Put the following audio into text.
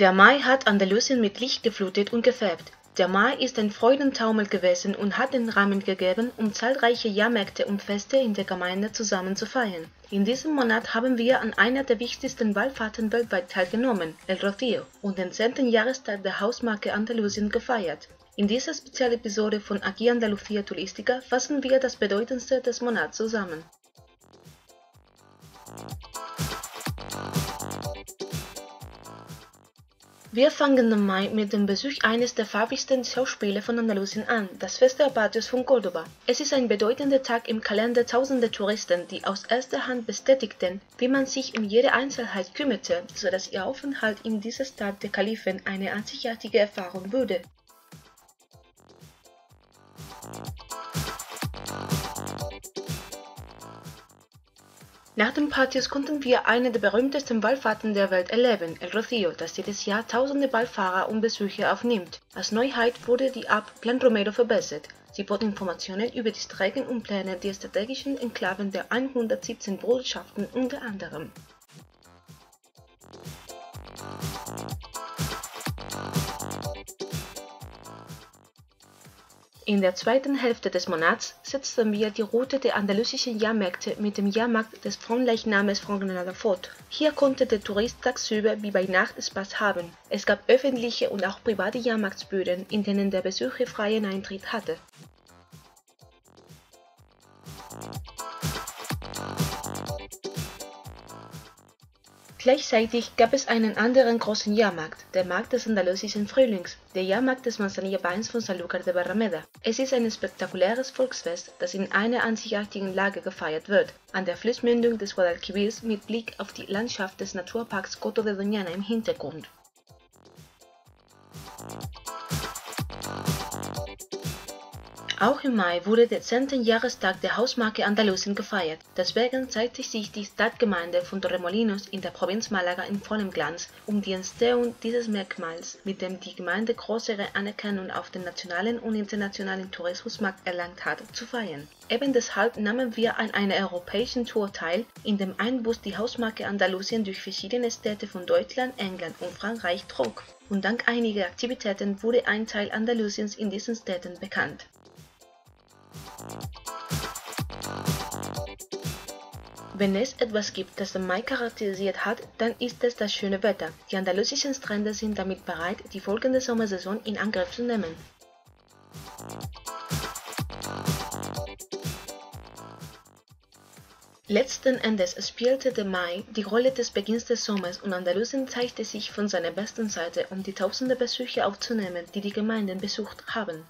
Der Mai hat Andalusien mit Licht geflutet und gefärbt. Der Mai ist ein Freudentaumel gewesen und hat den Rahmen gegeben, um zahlreiche Jahrmärkte und Feste in der Gemeinde zusammen zu feiern. In diesem Monat haben wir an einer der wichtigsten Wallfahrten weltweit teilgenommen, El Rocío, und den 10. Jahrestag der Hausmarke Andalusien gefeiert. In dieser Spezialepisode von Aquí Andalucía Turística fassen wir das Bedeutendste des Monats zusammen. Wir fangen im Mai mit dem Besuch eines der farbigsten Schauspiele von Andalusien an, das Fest der Patios von Córdoba. Es ist ein bedeutender Tag im Kalender tausender Touristen, die aus erster Hand bestätigten, wie man sich um jede Einzelheit kümmerte, so dass ihr Aufenthalt in dieser Stadt der Kalifen eine einzigartige Erfahrung wurde. Nach den Partys konnten wir eine der berühmtesten Wallfahrten der Welt erleben, El Rocío, das jedes Jahr tausende Wallfahrer und Besucher aufnimmt. Als Neuheit wurde die App Plan Romero verbessert. Sie bot Informationen über die Strecken und Pläne der strategischen Enklaven der 117 Botschaften unter anderem. In der zweiten Hälfte des Monats setzten wir die Route der andalusischen Jahrmärkte mit dem Jahrmarkt des Frontleichnams von Granada fort. Hier konnte der Tourist tagsüber wie bei Nacht Spaß haben. Es gab öffentliche und auch private Jahrmarktsbühnen, in denen der Besucher freien Eintritt hatte. Gleichzeitig gab es einen anderen großen Jahrmarkt, der Markt des andalusischen Frühlings, der Jahrmarkt des Manzanilla-Weins von Sanlúcar de Barrameda. Es ist ein spektakuläres Volksfest, das in einer einzigartigen Lage gefeiert wird, an der Flussmündung des Guadalquivir mit Blick auf die Landschaft des Naturparks Coto de Doñana im Hintergrund. Auch im Mai wurde der 10. Jahrestag der Hausmarke Andalusien gefeiert. Deswegen zeigte sich die Stadtgemeinde von Torremolinos in der Provinz Malaga in vollem Glanz, um die Entstehung dieses Merkmals, mit dem die Gemeinde größere Anerkennung auf dem nationalen und internationalen Tourismusmarkt erlangt hat, zu feiern. Eben deshalb nahmen wir an einer europäischen Tour teil, in dem ein Bus die Hausmarke Andalusien durch verschiedene Städte von Deutschland, England und Frankreich trug. Und dank einiger Aktivitäten wurde ein Teil Andalusiens in diesen Städten bekannt. Wenn es etwas gibt, das den Mai charakterisiert hat, dann ist es das schöne Wetter. Die andalusischen Strände sind damit bereit, die folgende Sommersaison in Angriff zu nehmen. Letzten Endes spielte der Mai die Rolle des Beginns des Sommers und Andalusien zeigte sich von seiner besten Seite, um die tausende Besucher aufzunehmen, die die Gemeinden besucht haben.